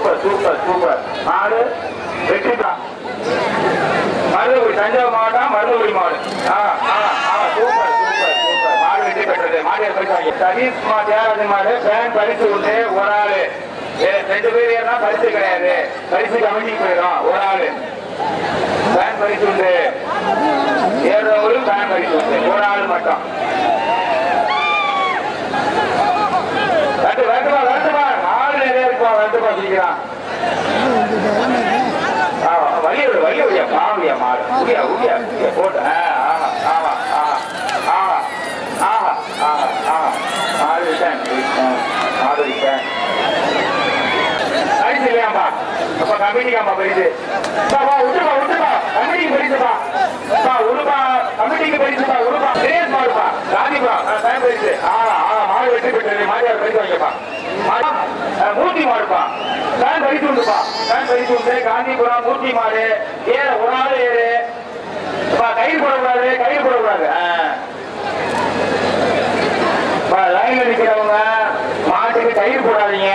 Super super super. மாடு வெற்றி தான். மருதகுடி தஞ்சாவூர் மாவட்டம் மருதகுடி மாவட்டம் சூப்பர் சூப்பர் சூப்பர். மாடு வெற்றி பெற்றது. மாடு பரிசு சதீஷ் மா மாடு ஃபேன் பரிசு உண்டு ஒரு ஆளு. ரெண்டு பேர் ஏன்னா பரிசு கிடையாது. பரிசு கமிட்டிக்கு போயிடும். ஒரு ஆளு. ஃபேன் பரிசு உண்டு ஏறவரும் ஃபேன் பரிசு உண்டு ஒரு ஆள் மட்டும். ரெண்டு வேண்டுமா வேண்டுமா நாலு நிறைய இருக்குமா வேண்டுமா சீக்கிரம் ஆமா, வழி விடு உடியா உடியா போட்டு. ஆ, ஆமா ஆமா ஆமா ஆமா ஆஹா ஆஹா ஆஹா மாடு விட்டேன் அப்ப கமிட்டிக்காம்பா பரிசு. பா வா விட்டுப்பா விட்டுப்பா கமிட்டிக்கு பா உடுப்பா கமிட்டிக்கு பரிசுப்பா உடுப்பா தினேஷ் மாடுப்பா. ராணிப்பா டைம் பரிசு. ஆ ஆ மாடு வெற்றி பெற்றது. மாடியார் மூர்த்தி மாடுப்பா. டைம் பரிசு உண்டுப்பா டைம் பரிசு உண்டு. காந்திபுரம் மூர்த்தி மாடு. ஏறு ஒரு ஆள் ஏறு. கயிறு போடக்கூடாது கயிறு போடக்கூடாது. பா, லைன்ல நிக்கிறவங்க மாட்டுக்கு கயிறு போடாதீங்க.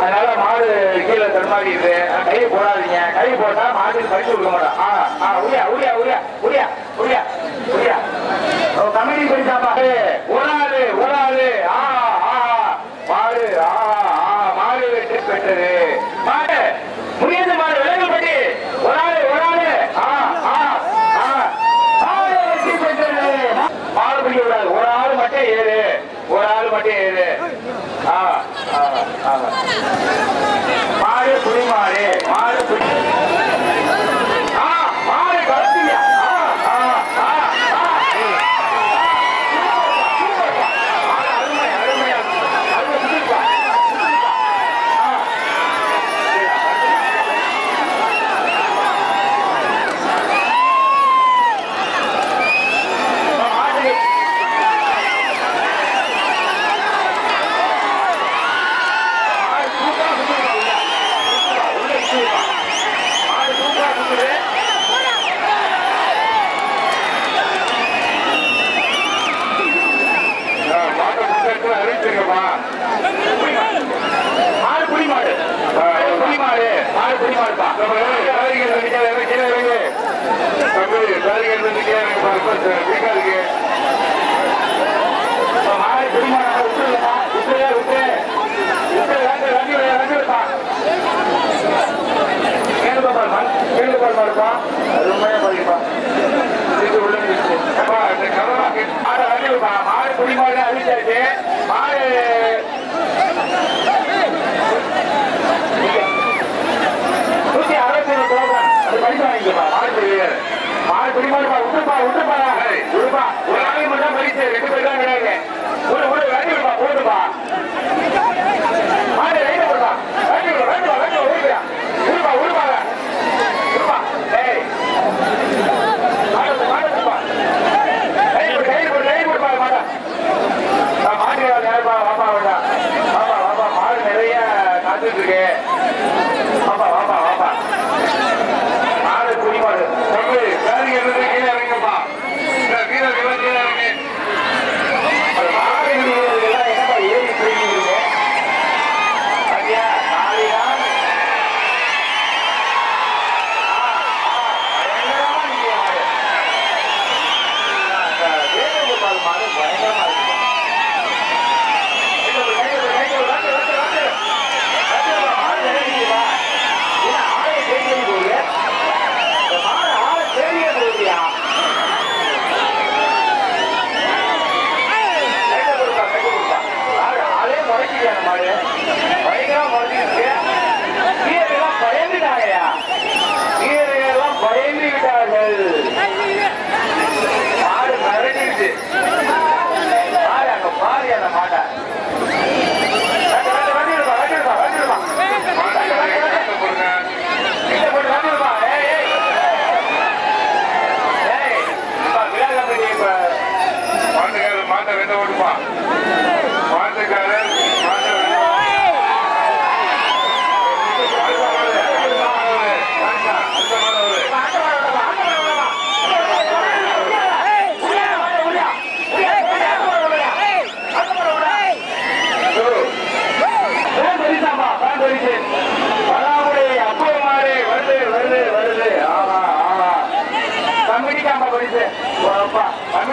அதனால மாடு கீழே தடுமாறிடுது. கயிறு போடாதீங்க. கயிறு போட்டா மாட்டுக்கு பறிச்சு கொடுக்க மாட்டோம். ஆ ஆ உரியா உரியா உரியா உரியா உரியா உரியா. கமிட்டி பறிச்சாப்பா ஒரு ஆளு ஒரு ஆளு. ஆ ஆ மாடு ஆ ஆ. மாடு வருகிறது பெற்றது மாடு மாடு விலங்கு பட்டி ஒரு ஆளு ஒரு ஆளு. ஆ ஆ ஆ. மாடு வெற்றி பெற்றது. மாடு பிடிக்க கூடாது. ஒரு ஆள் மட்டும் ஏறு. ஒரு ஆள் மட்டும் ஏறு. ஆ ஆ ஆ. மாடு புலி மாடு மாடு புலி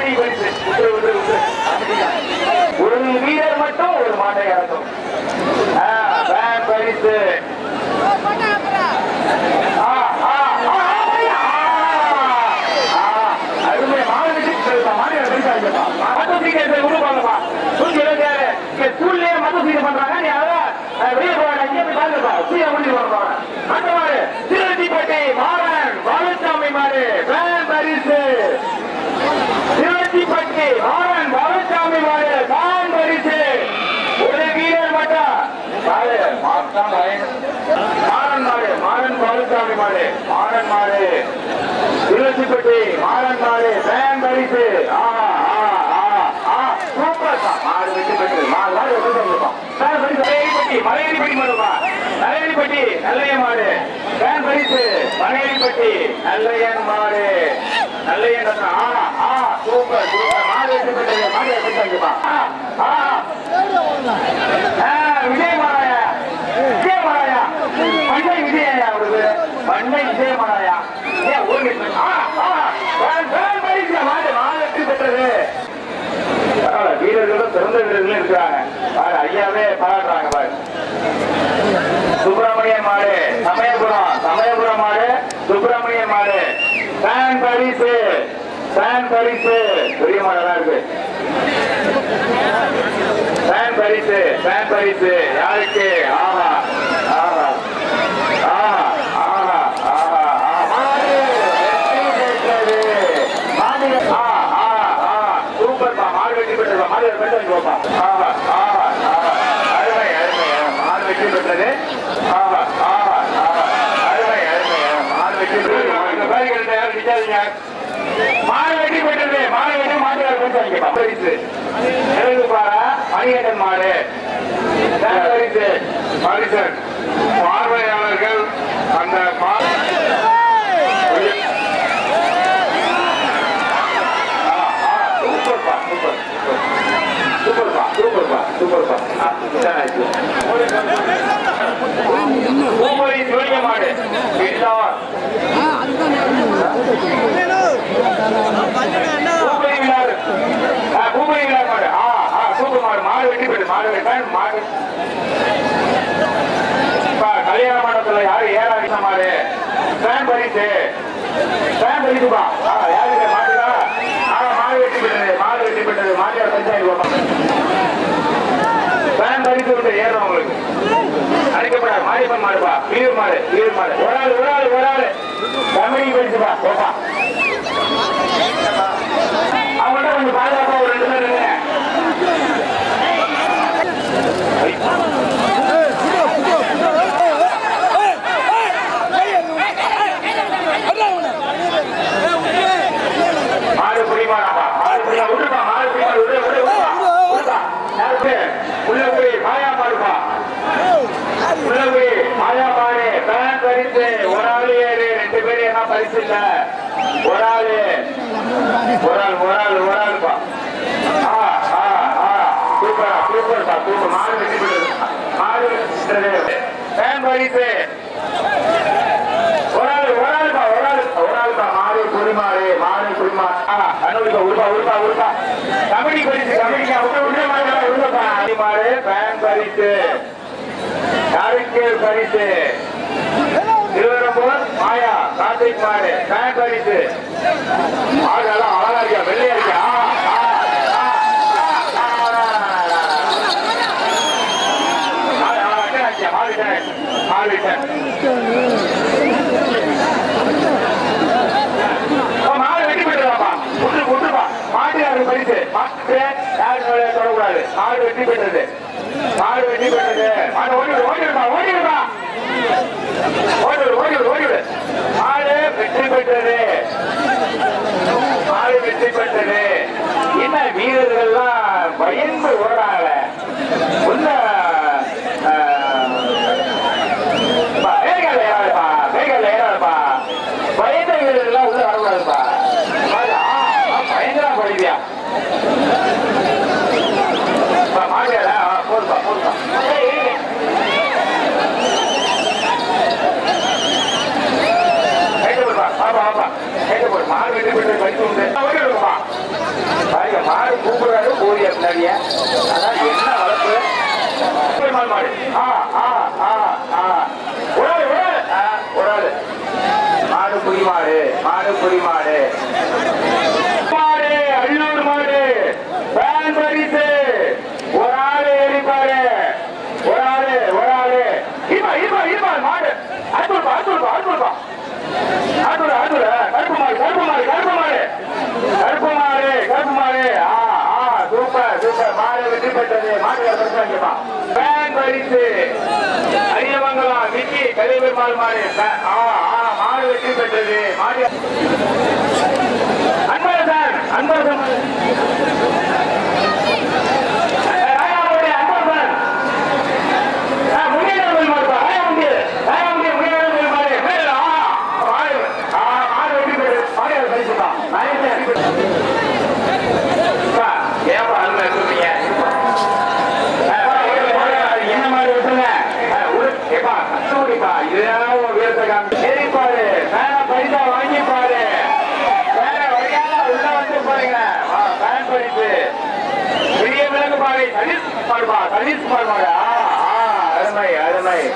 கபடி பரிசு விட்டு விட்டு ஒரு வீரர் மட்டும் ஒரு மாட்டை இறக்கும். பரிசு ஆ, ஆ, ஆ, ஆ, ஆ, அருமை மாநிலத்துக்கு செலுத்தா, மாநில பரிசா இருக்குப்பா. மத்த சீக்கிரத்தை உள்ள போங்கப்பா. நூத்தி இருபத்தி ஆறு. இங்க ஸ்கூல்லயே மத்த சீக்கிரம் பண்றாங்க. நீ அதெல்லாம், அஹ், வெளிய போடா, இங்கே போய் பாருங்கப்பா. சீக்கிரம் முடிச்சு போங்க பாருங்க. அடுத்த மாடு, திருவத்திப்பட்டி மாறன் பாலசாமி மாடு வேன் பரிசு திருவத்திப்பட்டி மாறன் பாலசாமி வாழ தான் பரிசு ஒரு வீரர் மட்டும் மாறன் மாறு மாறன் பாலசாமி மாடு மாறன் மாடு திருச்சிப்பட்டி மாறன் பரிசு ஆ ஆ ஆ சூப்பர் தான் வெற்றி பெற்று மாடு மாடு வெற்றி பெற்றுப்பா பரிசு. மலையடிப்பட்டி மலையடிப்பட்டி மலையடிப்பட்டி நல்லைய மாடு பரிசு மலையடிப்பட்டி நல்லையன் மாடு நல்ல ரத்னம். ஆ ஆ சூப்பர் சூப்பர். மாடு வெற்றி மாடு ஆ ஆ. விஜயமாராயா விஜயமாராயா விஜயா அவருக்கு? மண்ணை விஜயமாராயா ஏன் ஒரு நிமிஷம். ஆ, ஆ, மாடு மாடு வெற்றி பெற்றது. பரவாயில்ல, வீரர்களும் சிறந்த வீரர்களும் இருக்கிறாங்க. பாரு ஐயாவே பாராட்டுறாங்க பாரு. சுப்பிரமணியன் மாடு சமயபுரம் சமயபுரம் மாடு சுப்பிரமணிய ஃபேன் பரிசு ஃபேன் பரிசு. பெரிய மாடெல்லாம் இருக்கு. ஃபேன் பரிசு ஃபேன் பரிசு. யாருக்கு? ஆஹா ஆஹா ஆஹா ஆஹா ஆஹா ஆஹா மாடு வெற்றி பெற்றது மாடு ஆ ஆ ஆ சூப்பர்ப்பா மாடு வெற்றி பெற்றது மாடு வெற்றி பெற்றதுப்பா ஆஹா ஆஹா ஆஹா அருமை அருமை மாடு வெற்றி பெற்றது ஆஹா ஆஹா ஆஹா அருமை அருமை மாடு வெற்றி பெற்றது இந்த பேருக்கிட்ட யாரும் நிக்காதீங்க மாடு வெட்டி போயிட்டது மாடு வெட்டி மாட்டுக்கார பேசுவாங்க பரிசு. எழுது பாரா மணிகண்டன் மாடு. வேற பரிசு. பரிசன் பார்வையாளர்கள் அந்த மா- ஆ, ஆ, சூப்பர்ப்பா சூப்பர் சூப்பர். சூப்பர்ப்பா சூப்பர்ப்பா சூப்பர்ப்பா. மாடு. கல்யாண மண்டபத்துல யாரு ஏழாவது மாடு ஃபேன் பரிசு ஃபேன் பரிசுப்பா ஆ மாட்டுதா ஆ மாடு வெட்டி மாடு வெட்டி மாட்டியார் பஞ்சாயத்து பரிசு ஏறும் உங்களுக்கு அழைக்கப்படாது. மாரியம்மன் மாடுப்பா வீர் மாடு வீர் மாடு. ஒரு ஆள் ஒரு ஆள் ஒரு ஆள். தமிழ் போயிடுச்சுப்பா போப்பா அவங்கள்ட்ட கொஞ்சம் பாதுகாப்பா ஒரு ரெண்டு பேர் இருங்க மாடு புரியுமாடாப்பா மாடு புரியுமா விடுப்பா மாடு புரியுமா விடு விடு விடுப்பா விடுப்பா யாருக்கு உள்ள போய் மாயா மாடுப்பா உள்ள போய் மாயா மாடு பேன் பரிசு ஒரு ஆளு ஏறு ரெண்டு பேரும் என்ன பரிசு இல்ல ஒரு ஆளு ஒரு ஆள் ஒரு ஆள் ஒரு ஆளுப்பா சூப்பரா சூப்பர்ப்பா சூப்பர் மாடு வெட்டி விடுறது மாடு வெட்டுறது பரிசு ஒரு ஆள் ஒரு ஆளுப்பா ஒரு ஆள் ஒரு மாடு மாடு உருப்பா உருப்பா உருப்பா கபடி பரிசு உருப்பா மாடு பரிசு யாருக்கு பரிசு திருவரம்பூர் மாயா கார்த்திக் மாடு பேன் பரிசு மாடு நல்லா அழகா இருக்கா வெள்ளையா இருக்கா ஆ, ஆ, ஆ, ஆ, ஆ, ஆ, ஆ, ஆ. மாடு அழகா இருக்கா, மாடு விட்டேன், மாடு விட்டேன். ஓ, மாடு வெட்டி போயிட்டுதாப்பா விட்டு விட்டுப்பா மாட்டுக்காரருக்கு பரிசு மாட்டு யாருக்கு மேலே வெற்றி பெற்றது. வெட்டி போயிட்டது மாடு வெட்டி போயிட்டது மாடு ஓடிவிடு ஓடிவிடுப்பா ஓடிவிடுப்பா. ஓடிவிடு ஓடிவிடு ஓடிவிடு. மாடு வெற்றி பெற்றது. மாடு வெற்றி பெற்றது. என்ன வீரர்கள்லாம் பயந்து ஓடுறாங்களே உள்ள மாறுவெட்டு பெற்று வைத்துள்ளது பெற்றது மாடுகள் பிரச்சனைப்பா பேன் பரிசு அரியமங்கலம் விக்கி கலிபெருமாள் மாடு மாடு வெற்றி பெற்றது. மாடு அன்பரசன் அன்பரசன்.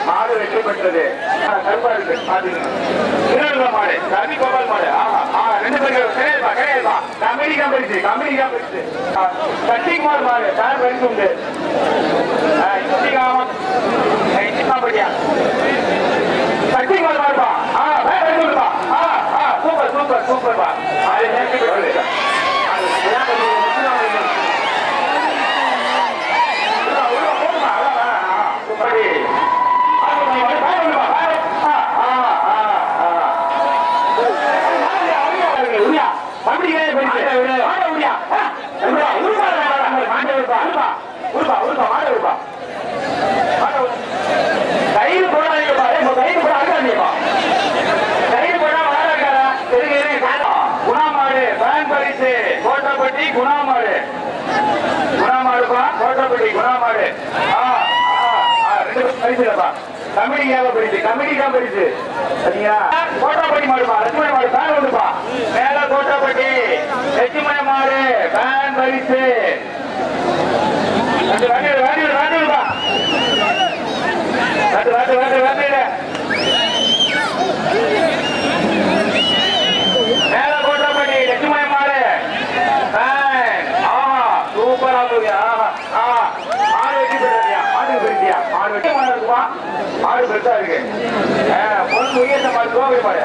மாடு வெற்றி பெற்றது கருப்பாடு பாத்தீங்கன்னா மாடு கவி கோபால் மாடு ரெண்டு பேரும் கிடையாதுப்பா கிடையாதுப்பா கம்பெனி கம்பெனிச்சு கம்பெனி கம்பெனிச்சு சட்டிகுமார் மாடு சார் பரிசு உண்டு. படியா சட்டிகுமார் மாடுப்பா. சூப்பர் சூப்பர் சூப்பர்ப்பா. அது அப்படி கிடையாது மாட உரியா உருப்பா மாட உருப்பா. உருப்பா. உருப்பா உருப்பா. மாட உருப்பா கையில் போடாதீங்கப்பா கையில் போட அழுகாதீங்கப்பா கையில் போட வளர்க்காரா தெரிஞ்சே குணாமாடு பேங்க் பரிசு கோட்டப்பட்டி குணாமாடு. குணாமாடுப்பா கோட்டப்பட்டி குணாமாடு. ரெண்டு பரிசுலப்பா. கம்பெனிக்காக பரிசு. கம்பெனிக்காக பரிசு. சரிங்களா கோட்டப்பட்டி மாடுப்பா லட்சுமணி மாடு. பேங்க் வந்துப்பா கோட்டாப்பட்டி வெற்றிமலை மாடு வேன் பரிசு மேல கோட்டாப்பட்டி வெற்றிமலை மாடு வேன் ஆஹா சூப்பரா ஆஹா ஆ மாடு வெட்டி பெற்றியா மாடு பெற்றியா மாடு வெட்டி. பெருசா இருக்கு. பொண்ணு உயர்ந்த மாடு. கோவை மாடு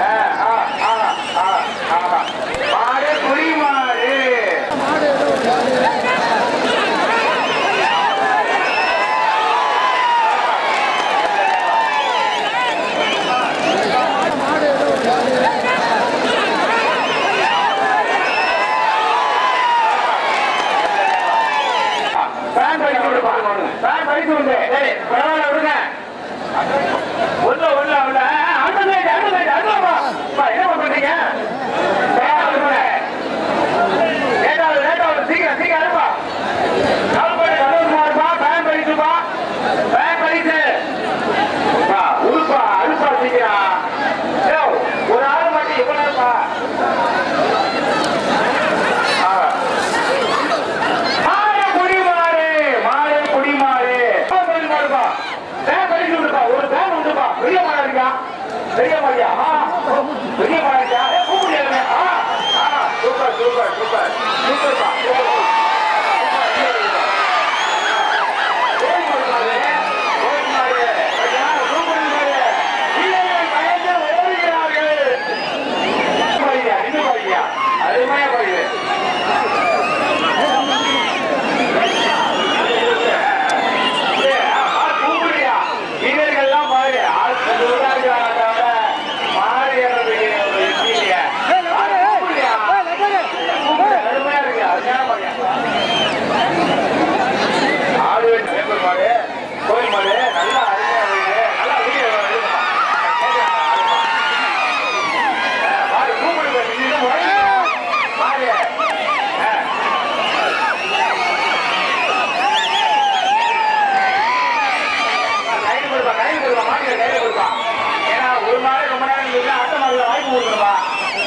ஊர்றா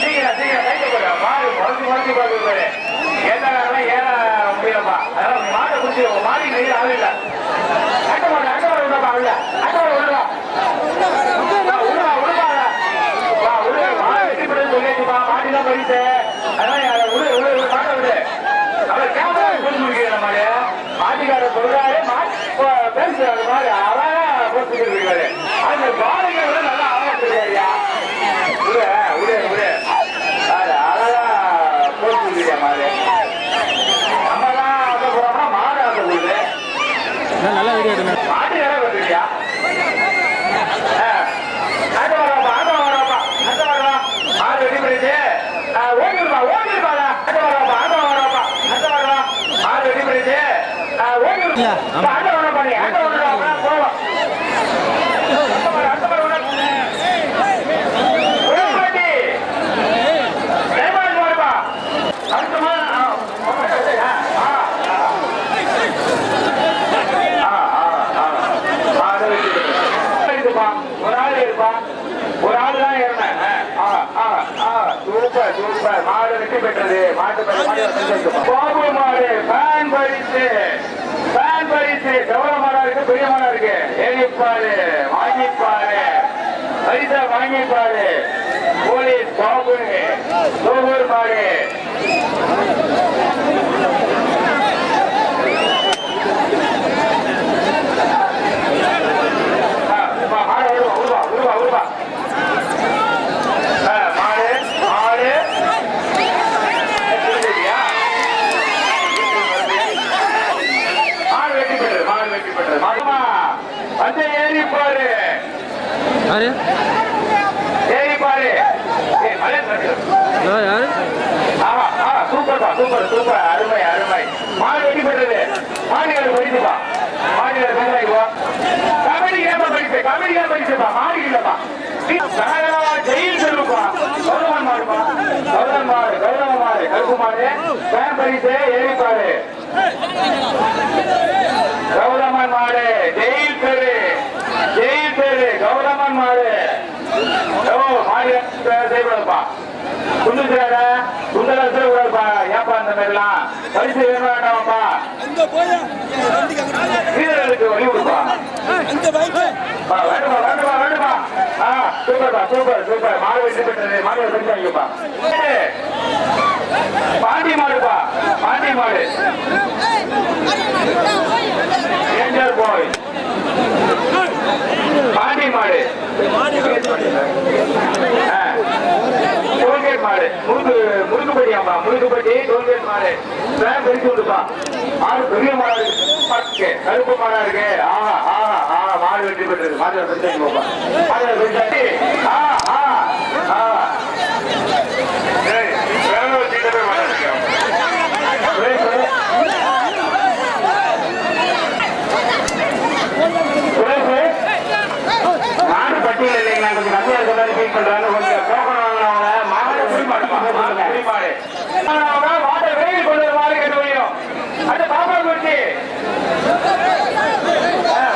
சீக்கிரம் சீக்கிரம் லைட் போடுற மாடு முறைச்சு முறைச்சு பார்க்குறது ஏதாவது ஏற முடியலப்பா. அதனால மாடு குடிச்சு மாடி நெய் ஆள் இல்லை. அட்டை மாடு அட்டை மாடு விடப்பா உள்ள. அட்டை மாடு விடுறா மாடிதான் பேசுறாரு மாதிரி அழகா போட்டு அந்த பாலுங்க நல்லா அழகா சொல்றாருயா வரப்பா அங்க வரப்பா மாடு ரெடி பண்ணிட்டு ஓடிருப்பா அங்க வரப்பா நீ அங்க வரப்பா போவோம் அங்க வர அங்க வர ஓடிப்பாட்டி ஜெயமான் வரப்பா அடுத்தமா ஆ ஆ ஒரு ஆள் இருப்பான் ஒரு ஆள் தான் ஏறினேன் சூப்பர் சூப்பர் மாடு வெற்றி பெற்றது மாட்டு பாபு மாடு ஃபேன் பரிசு. ஃபேன் பரிசு. செவல மாடா இருக்கு பெரிய மாடா இருக்கு. ஏறிப்பாரு வாங்கிப்பாரு பரிசா வாங்கிப்பாரு போலீஸ் பாபு. சோகூர் மாடு வருவா வருவா வருவா வருவா மாடு மாடு புரிஞ்சுக்கியா? மாடு வெற்றி பெற்றது மாடு வெற்றி பெற்றது மாடுமா வந்து ஏறி பாரு யாரு? பாரு. யார்? சூப்பர்ப்பா சூப்பர் சூப்பர் அருமை அருமை. மாடு வெட்டி பெற்றது மாடுகளை படிச்சுப்பா மாடுகளை பேசுவாய்க்குவா கபடி ஏமா படிப்பு கபடி ஏன் படிச்சுப்பா மாடு இல்லப்பா. ஜெயில் செல்லுப்பா. கௌரவன் மாடுப்பா கௌரவன் மாடு கௌரவ மாடு. கருப்பு மாடு. பேன் பரிசு ஏறிப்பாரு கௌரவன் மாடு ஜெயில் தெரு கௌரவன் மாடு செய்யப்படப்பா குண்டுச்சார குண்டலத்துல விடப்பா ஏப்பா இந்த மாதிரிலாம்? பரிசு வேணும் வேண்டாமாப்பா? வீரர்களுக்கு வழி கொடுப்பா. அங்க வைக்க பா, வேண்டுமா வேண்டுமா வேண்டுமா? ஆ சூப்பர்ப்பா சூப்பர் சூப்பர். மாடு வெற்றி பெற்றது. மாடு பரிசு வாங்கிப்பா பாண்டி மாடுப்பா. பாண்டி மாடு. ஏஞ்சல் பாய். பாண்டி மாடு. டோல்கேட் மாடு முருகு முருகுப்பட்டி அம்மா முருகுப்பட்டி டோல்கேட் மாடு பேன் பிரிச்சு விடுப்பா மாடு பெரிய மாடா இருக்கு கருப்பு மாடா இருக்கு ஆஹா ஆஹா ஆஹா மாடு வெற்றி பெற்றது மாடு பிரிச்சு போப்பா மாடு ஆ ஆ ஆ ஏய், வேற ஒரு சீட்டை போய் மாடு இருக்கு. சுரேஷ், சுரேஷ், மாடு பட்டியல் இல்லைங்க கொஞ்சம் கம்மியா இருக்க மாதிரி ஃபீல் பண்றாங்க. கொஞ்சம் டோக்கன் வாங்கினவங்க மாடு குடிமாடு மாடு குடிமாடு வாங்கினவங்க மாட்டை வெளியில் கொண்டு வர மாடு கட்ட முடியும் அந்த பாப்பா குச்சி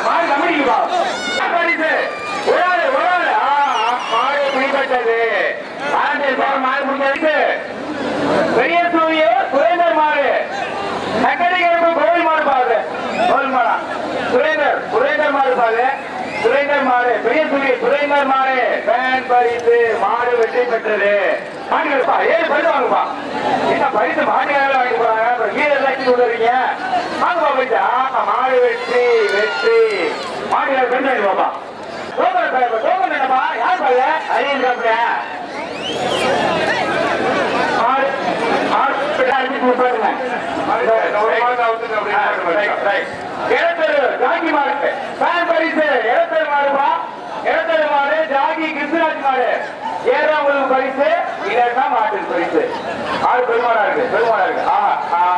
மாடு கம்பெனிக்குப்பா பரிசு ஒரு ஆளு ஒரு ஆளு. ஆ, ஆ, மாடு குடிப்பட்டது ஆண்டு சார் மாடு முடிஞ்சதுக்கு பெரிய சூரிய சுரேந்தர் மாடு. சக்கரைக்கு கோவில் மாடு பாரு. கோவில் மாடா. சுரேந்தர் சுரேந்தர் மாடு பாரு. சுரேந்தர் மாடு பெரிய சூரிய சுரேந்தர் மாடு பேன் பரிசு மாடு வெற்றி பெற்றது. மாடுகள்ப்பா ஏழு பரிசு வாங்குப்பா. என்ன பரிசு மாடுகள் வாங்கி போறாங்க? அப்புறம் வீரர் எல்லாம் கொண்டு வரீங்க வாங்குப்பா போயிட்டு ஆமா மாடு வெற்றி வெற்றி மாடுகள் பெண் வாங்கிப்பா டோக்கன் டோக்கன் என்னப்பா? யார் பாரு அரியன் காப்பியா மாடு மாடு அடிச்சு கூப்பிடுங்க இடத்தரு ஜாகி மாடு ஃபேன் பரிசு இடத்தரு மாடுப்பா இடத்தரு மாடு ஜாகி கிருஷ்ணராஜ் மாடு பரிசு மாட்டுக்கு பரிசு. ஆடு பெருமாடா இருக்கு பெருமாடா இருக்கு ஆஹா.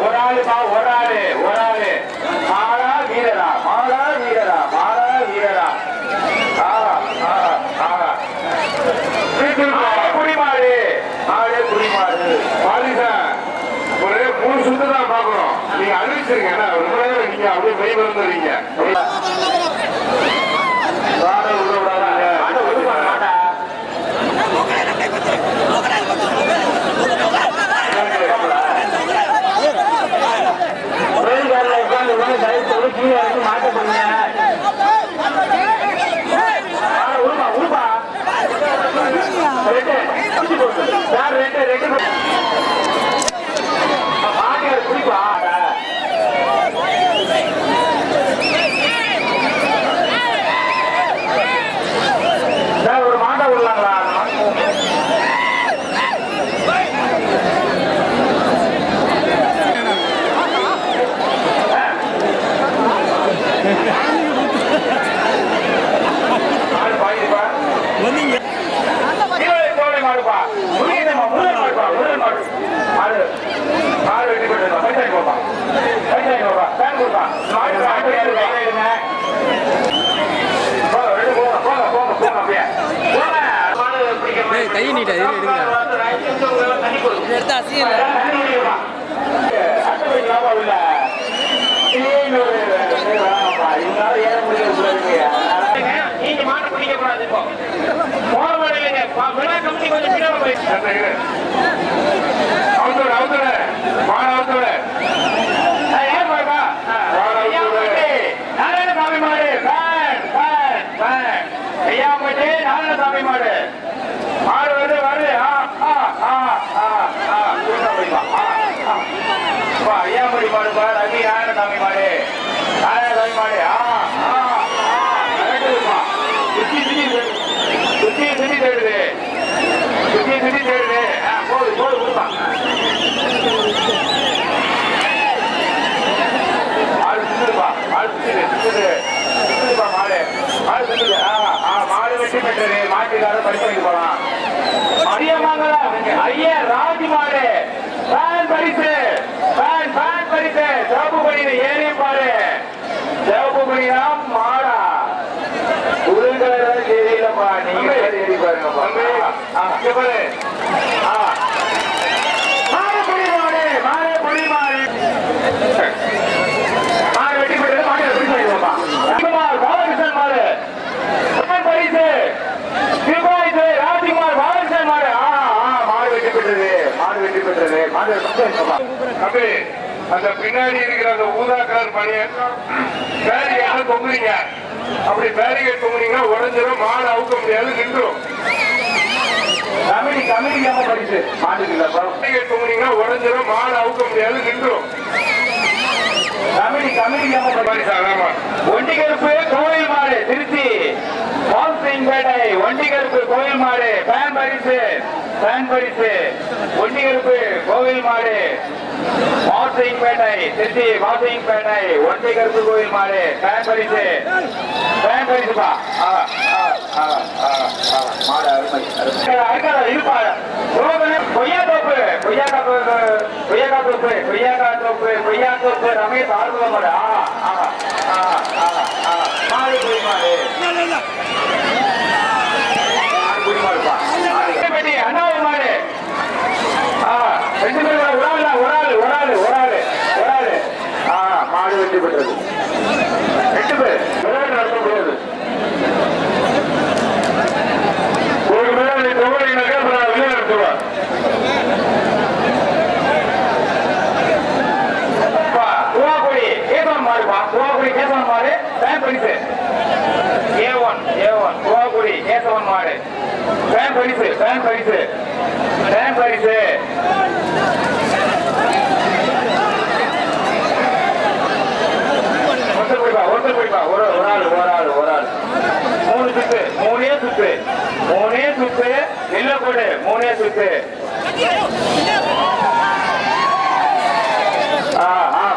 ஒரு ஆளுப்பா ஒரு ஆளு ஒரு ஆளு. மாடா வீரரா மாடா வீரரா மாடா வீரரா. ஆஹா ஆஹா ஆஹா. குடிமாடு ஆடு குடிமாடு பாலிசன் ஒரு மூணு சுத்து தான் பாக்குறோம் நீங்க அறிவிச்சிருங்க ரொம்ப நீங்க அப்படியே வெளியே வந்துடுறீங்க. ஆடு விடுப்பா, மாட்டா. கோயில்காரில் உட்கார்ந்து உட்கார்ந்து தயவு செய்து கீழே இறக்கி மாட்ட போறீங்க. ஆடு விடுப்பா, விடுப்பா. ரெட்டு, பிடிச்சு போடு. சார், ரெட்டு, ரெட்டு போடு. மாட்டுக்கார குடிப்பா, ஆட. வந்து அசியம் இல்லை தண்ணி குடிக்கணுமா? அட்டை வைக்கலாமா உள்ள? திடீர்னு ஒரு இது வேணாம்ப்பா. இவங்களால ஏற முடியாது போல இருக்கு. அதனால நீங்க மாட்டை பிடிக்க கூடாது இப்போ. போக மாட்டேங்க. விழா கமிட்டி கொஞ்சம் பின்னாடி போய் அவுத்துட அவுத்துட மாடு அவுத்துட ஏன் பாருப்பா? ஐயா போயிட்டு, நாராயணசாமி மாடு ஐயா போயிட்டு, நாராயணசாமி மாடு மாடு வருது வருது. ஆ ஆ ஆ ஆ ஆ. தூங்க போய்ப்பா. ஆ, ஆ. அப்பா, ஐயாமொழி மாடுப்பா ரவி நாராயணசாமி மாடு நாராயணசாமி மாடு ஆ ஆ ஆ. நடக்குதுப்பா சுத்தி சுத்தி தேடுது. சுத்தி சுத்தி தேடுது. சுத்தி சுத்தி தேடுது. ஆ போடு போடு கொடுப்பா. மாடு சுத்துதுப்பா. மாடு சுத்துது சுத்துது சுத்துதுப்பா மாடு மாடு சுத்துது ஆ ஆ வெட்டி பெற்றது. மாட்டுக்கார பரிசு போலாம். அரியமங்கலம் ஐயா ராஜி மாடு ஃபேன் பரிசு ஃபேன் ஃபேன் பரிசு. சிவப்பு பணியில ஏறி பாரு. சிவப்பு பணியா மாடா. உருங்கல தெரியலப்பா நீங்க பாருங்கப்பா ஆ, இங்க பாரு ஆ மாடு புடி மாடு மாடு புடி மாடு மாடு வெட்டி போட்டு மாடு எப்படி பண்ணிடுவோம்ப்பா ராஜ்குமார் பாலகிருஷ்ணன் மாடு ஃபேன் பரிசு சிவாஜி ராஜ்குமார் பாலகிருஷ்ணன் மாடு ஆ ஆ மாடு வெட்டி பெற்றது மாடு வெட்டி பெற்றது மாடு சந்தோஷப்பா தம்பி அந்த பின்னாடி இருக்கிற அந்த ஊதா கலர் பணியை பேரிகேட் தொங்குறீங்க. அப்படி பேரிகேட் தொங்குனீங்கன்னா உடஞ்சிரும் மாடு அவுக்க முடியாது நின்றும் கமிட்டி கமிட்டிக்காம பரிசு மாட்டுக்கு பேரிகேட் தொங்குனீங்கன்னா மாடு அவுக்க முடியாது நின்றும் ஆமா. ஒண்டிகருப்பு கோயில் மாடு திருச்சி. பேட்டை ஒண்டிகருப்பு கோயில் மாடு பேன் பரிசு. பேன் ஒண்டியிருப்பு கோவில் மாடு பேட்டை திருச்சி பேட்டை ஒண்டிகருப்பு கோயில் மாடு பேன் பரிசு மாடு அருமை அருமை. அடுக்காத, இருப்பா. கொய்யா தோப்பு கொய்யா தோப்பு கொய்யா தோப்பு கொய்யா தோப்பு கொய்யா தோப்பு ரமேஷ் ஆர்வம் மாடு. ஆ ஆ ஆ ஆ மாடு குடி மாடு மாடுப்பா பெட்டி அண்ணாவது மாடு ஆ ரெண்டு பேரும் ஒரு ஆள் தான், ஒரு ஆள் ஒரு ஆள் ஒரு ஆள் ஒரு ஆள் ஆ மாடு வெட்டி பெற்றது ரெண்டு பேர் விளையாட்டு நடத்த முடியாது ஒரு மேலே தொகுதியினாக்கா அப்புறம் வெளியே நடத்துவார் துவாக்குடி கேசவன் மாடுப்பா துவாக்குடி கேசவன் மாடு பேன் பரிசு A one A one Thuvakudi Kesavan மாடு. பேன் பரிசு பேன் பரிசு பேன் பரிசு ஒருத்தர் போய்ப்பா ஒருத்தர் போய்ப்பா ஒரு ஒரு ஆள் ஒரு ஆள் ஒரு ஆள் மூணு சுத்து மூணே சுத்து மூணே சுத்து நில்ல கொடு. மூணே சுத்து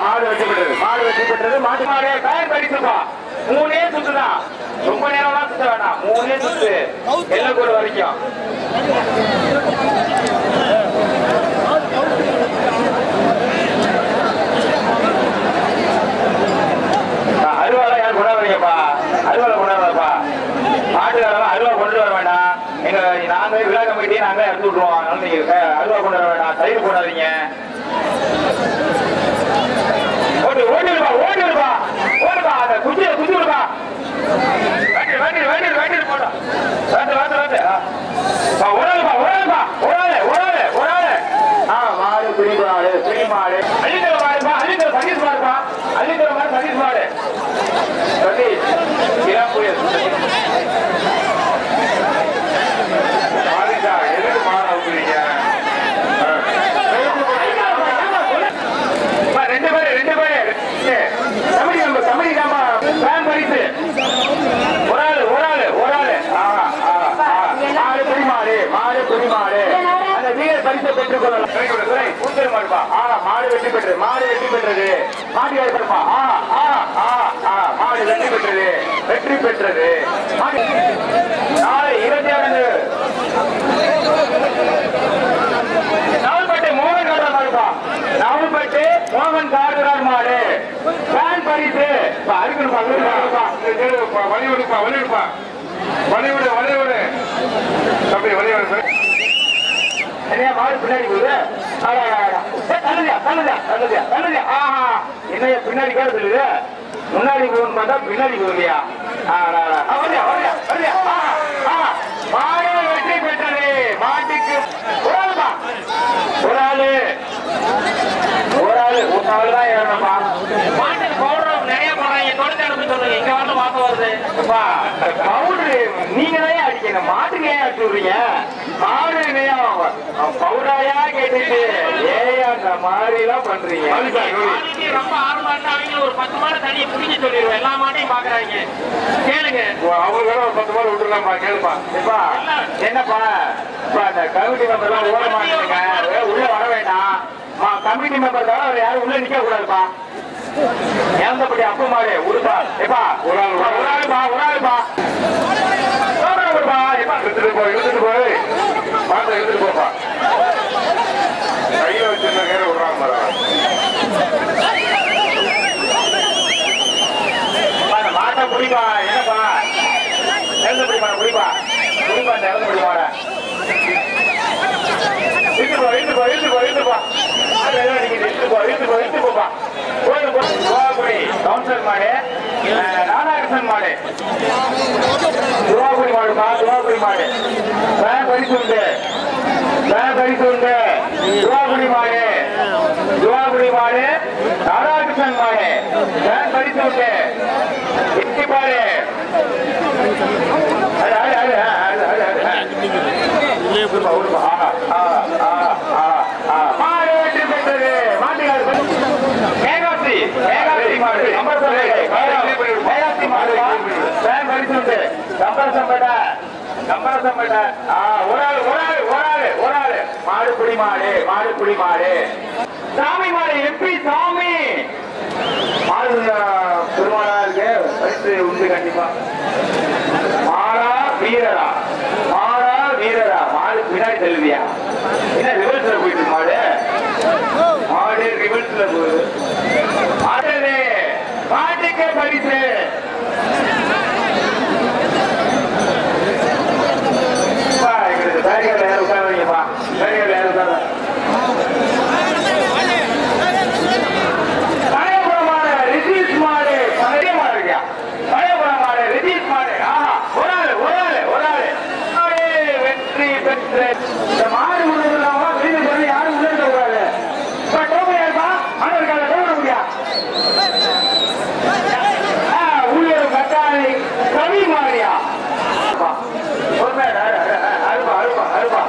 மாடு வெட்டி பெற்றது மாடு வெட்டி பெற்றது மாட்டு மாடு பேர் படிச்சுப்பா மூணே சுத்து தான் ரொம்ப நேரம்லாம் சுத்த வேணாம். மூணே சுத்து. கொடு வரைக்கும் ஆ, அருவாலாம் யாரும் கொண்டாடுறீங்கப்பா அருவாலை கொண்டாடுறப்பா மாட்டுக்காரலாம் அருவா கொண்டு வர வேண்டாம் எங்க நாங்க விழா கமிட்டி நாங்க எடுத்து விட்டுருவோம் அதனால நீங்க அஹ், அருவா கொண்டு வர வேண்டாம் தயிர் போடாதீங்க ஓடு ஓடிடுப்பா ஓடிடுப்பா ஓடுப்பா அந்த குச்சியை குச்சி விடுப்பா வேண்டியது வேண்டியது வேண்டியது வேண்டியது போடா. வேண்டு வேண்டு வேண்டு. உடலுப்பா உடலுப்பா உடல் ஓடாது ஓடாது ஆ மாடு பிடிப்பாடு பிடிமாடு அழிக்கிற மாடுப்பா அழிக்கிற சதீஷ் மாடுப்பா அழிக்கிற மாடு சதீஷ் மாடு சதீஷ் இளம் புயல் மாறிட்டா எதுக்கு மாடு அவுக்குறீங்க அப்பா, ரெண்டு பேரு ரெண்டு பேரு தமிழ் நம்ம தமிழ் நம்ம ஃபேன் பரிசு ஒரு ஆளு ஒரு ஆளு ஒரு ஆளு ஆ, ஆ, ஆ. மாடு புரிமாடு மாடு புரிமாடு அந்த வீரர் பரிசை பெற்றுக் கொள்ளலாம் துறை, ஆ மாடு வெற்றி பெற்றது மாடு வெற்றி பெற்றது மாடு ஏற்படுப்பா ஆ ஆ ஆ ஆ மாடு வெற்றி பெற்றது வெற்றி பெற்றது நாளை இருபத்தி ஆறு நாவல்பட்டு மோகன் காடுறார் மாடுப்பா நாவல்பட்டு மோகன் காடுறார் மாடு ஃபேன் பரிசு அருகணுப்பா அருகணுப்பா வழி விடுப்பா வழி தம்பி வழி பின்னாடி போகுது. பின்னாடி சொல்லுது முன்னாடி போகணும் பார்த்தா பின்னாடி போகலையா? ஆ, மாடு வெற்றி பெற்றது. மாட்டுக்கு ஒரு ஆளுப்பா ஒரு ஆளு. ஒரு ஆளு. ஒரு ஆளு தான் ஏறணும்ப்பா மாட்டுக்கு போடுறோம் நிறைய போடுறாங்க. தொலைச்சு அனுப்பி சொல்லுங்க. இங்க வந்து வாசம் வருது. அப்பா, பவுடரு நீங்க தான் அடிக்கணும் மாட்டுக்கு ஏன் அடிச்சு விடுறீங்க மாடு பவுடாயா கேட்டுட்டு ஏன் அந்த மாதிரி எல்லாம் பண்றீங்க ரொம்ப ஆர்வமா இருந்தா அவங்க ஒரு பத்து மாடு தனியை பிடிக்க சொல்லிடுவோம் எல்லா மாட்டையும் பாக்குறாங்க. கேளுங்க. அவங்க வேற ஒரு பத்து மாடு விட்டுலாம்ப்பா கேளுப்பா. எப்பா, என்னப்பா? இப்ப அந்த கமிட்டி மெம்பர் எல்லாம் ஓட மாட்டேங்க உள்ள வர வேண்டாம். மா- கமிட்டி மெம்பர் தவிர யாரும் உள்ள நிக்க கூடாதுப்பா ஏந்தபடி அப்ப மாடு உடுப்பா எப்பா ஒரு ஆள் ஒரு ஆளுப்பா ஒரு ஆளுப்பா. சோதனை கொடுப்பா எப்பா எடுத்துட்டு போய் எடுத்துட்டு போய் பாட்டு எடுத்துட்டு போப்பா கையில வச்சிருந்த கேர விடுறாங்க பாரு. அப்பா, அந்த மாட்டை குடிப்பா என்னப்பா இறந்தபடி மாட குடிப்பா குடிப்பா அந்த இறந்தபடி மாட இழுத்து போ இழுத்து போ இழுத்து போ இழுத்து போ அது எல்லாம் அடிக்குது. இழுத்து போ இழுத்து போ இழுத்து போப்பா துவாக்குடி கவுன்சிலர் மாடு ராதாகிருஷ்ணன் மாடு. துவாக்குடி மாடுப்பா துவாக்குடி மாடு. பரிசு உண்டு. பரிசு உண்டு. துவாக்குடி மாடு. துவாக்குடி மாடு ராதாகிருஷ்ணன் மாடு. பரிசு உண்டு. இட்டி பாரு. மாடு வெற்றி பெற்றது. மேகாசி மாடு. மேகாசி மாடு. சாமி மாடு. எப்படி சாமி? மாடு பெருமாளா இருக்கு. பரிசு உண்டு கண்டிப்பா. மாடா வீரரா. மாடா வீரரா. மாடு பின்னாடி செல்வியா என்ன ரிவர்ஸ்ல போயிட்டு மாடு? மாடு. ரிவர்ஸ்ல போகுது மாடலே மாட்டுக்கு பரிசு அப்பா, எங்களுக்கு பேரிகள் யாரும் உட்காருங்கப்பா பேரிகள் யாரும் உட்காரு பழையபுரமான ரிஜீஷ் மாடு பழைய மாடு இருக்கியா பழையபுரம் மாடு ரிஜீஷ் மாடு ஆஹா ஒரு ஆளு ஒரு ஆளு ஒரு ஆளு மாடு வெற்றி பெற்று இந்த மாடு உள்ளவங்க வீடு சொல்லி யாரும் உள்ள இருக்க கூடாது இப்ப டோக்கன் யாருப்பா மாடு இருக்காங்க டோக்கன் முடியா ஊழியர் கட்டாளி கவி மாறியா அருப்பா அருப்பா அருப்பா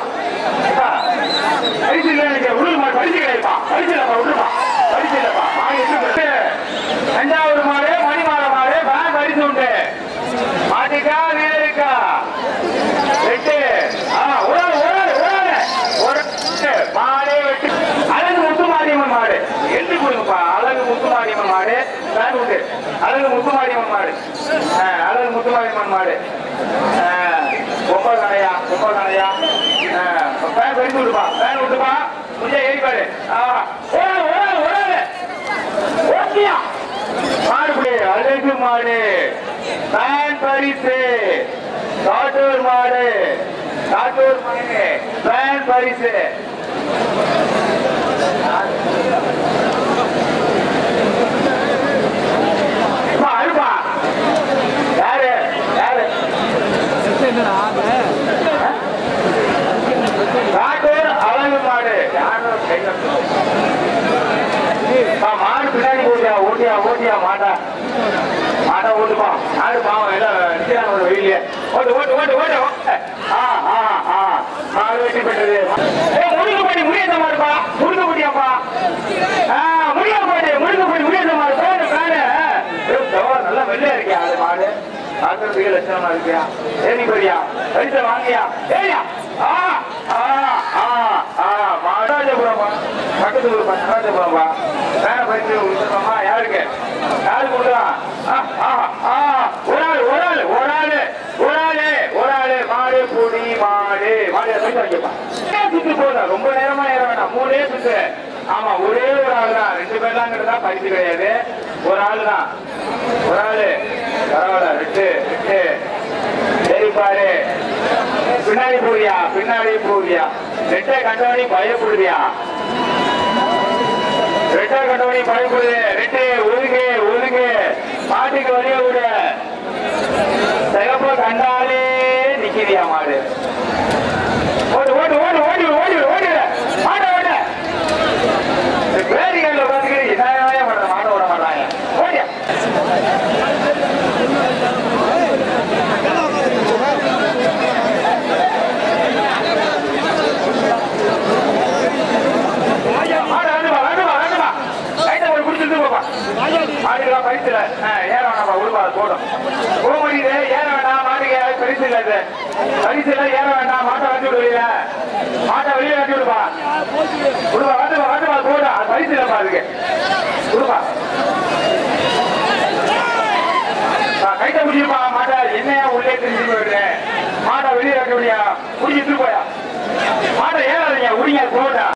பரிசு இல்லை எனக்கு உள்ள மாடு பரிசு கிடையாதுப்பா பரிசு இல்லப்பா விட்டுருப்பா பரிசு இல்லப்பா மாடு எட்டு பெற்று தஞ்சாவூர் மாடு மணிமாட மாடு பேன் பரிசு உண்டு மாட்டுக்கா வீரருக்கா வெட்டு ஆ ஒரு ஆள் ஒரு ஆள் ஒரு ஆள் ஒரு ஆளு. மாடே வெட்டு அழகு முத்து மாரியம்மன் மாடு எழுதி கொடுங்கப்பா அழகு முத்து மாரியம்மன் மாடு பேன் உண்டு அழகு முத்து மாரியம்மன் மாடு ஆ, அழகு முத்து மாரியம்மன் மாடு ஆ, ஒன்பது கடையா ஒன்பது கடையா. பேன் பரிசு விடுப்பா பேர் விட்டுப்பா. கொஞ்சம் ஏறி பாரு. மாடு அழகு மாடு. பேன் பரிசு காட்டூர் மாடு. காட்டூர் மாடு பேன் பரிசு அப்பா, அழுப்பா. யாரு யாரு காட்டூர் அழகு மாடு யாரும் கையில பா, மாடு பின்னாடி ஓட்டியா ஓட்டியா ஓட்டியா மாட்டா. மாட்டா ஓட்டுப்பா. மாடு பாவம்? எல்லாம் நிக்கிறாங்க ஒரு வெயிலே ஓட்டு ஓட்டு ஓட்டு ஓட்டு. ஓட்டு. ஆ ஆ ஆ. மாடு வெட்டி பெற்றது. ஏய், முருங்கப்படி முடியாத மாடுப்பா. முருங்கப்படியாப்பா ஆ முருங்கப்படி முருங்கப்படி முடியாத மாடு. பேரு பேரு. ஏய், தவறு, நல்லா வெள்ளையா இருக்கியா அது மாடு. பார்க்கறதுக்கு லட்சணமா இருக்கியா? ஏனி பெரியா பரிசை வாங்கியா? ஏயா ஆ ஆ ஆ ஆ. மகாராஜபுரமா பக்கத்து ஒரு மகாராஜபுரமா வேற பரிசு கொடுத்துருமா யாருக்கு? யாரு கொடுக்கலாம்? ஆ, ஒரு ஆள் ஒரு ஆள் ஒரு ஆள். ஒரு ஆள் ஒரு ஆள். மாடு புடி மாடு. மாடு பரிசு வாங்கிப்பா சுத்தி போதும் ரொம்ப நேரமா ஏற வேண்டாம் மூணே சுத்து. ஆமா ஒரே ஒரு ஆள் தான். ரெண்டு பேர் தான் பரிசு கிடையாது. ஒரு ஆள் தான். ஒரு ஆளு. பரவாயில்ல. விட்டு விட்டு சரி பாரு. பின்னாடி போறியா பின்னாடி போறியா ரெட்டை கண்டவனி பயப்படுதியா ரெட்டை கண்டவனி பயப்படுது. ரெட்டு ஒதுங்கு ஒதுங்கு மாட்டுக்கு வரைய விடு. சிகப்ப கண்டாலே நிக்கிறியா மாடு ஓடு ஓடு ஓடு ஓடி ஓடி ஓடி மாட ஓட பேரிகள்ல உட்காந்துக்கிட்டு என்ன பண்ற மாட விட மாட்டாங்க ஓடியா மாடு வந்து வா வந்து வா வந்து வா கைட்ட ஒரு குடிச்சிட்டு போப்பா மாடுகளா ஏற வேணாம் விடுப்பா போடும் போக ஏற வேண்டாம் மாட்டுக்கு பரிசு இல்ல இது. பரிசு இல்ல ஏற வேண்டாம் மாட்டை வந்து விடுவீங்க. மாட்டை வெளியே வந்து விடுப்பா. உருவா வந்து வா வந்து போடும் அது பரிசு இல்லப்பா அதுக்கு. உருவா. கைட்ட முடியுமா மாட்டை? என்னையா உள்ளே தெரிஞ்சு போயிடுறேன் மாட்டை வெளியே வைக்க முடியா குடிச்சிட்டு போயா? மாட்டை ஏறாதீங்க உடிங்க போடா